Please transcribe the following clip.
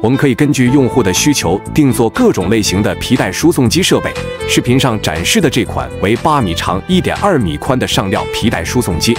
我们可以根据用户的需求定做各种类型的皮带输送机设备视频上展示的这款为八米长一点二米宽的上料皮带输送机。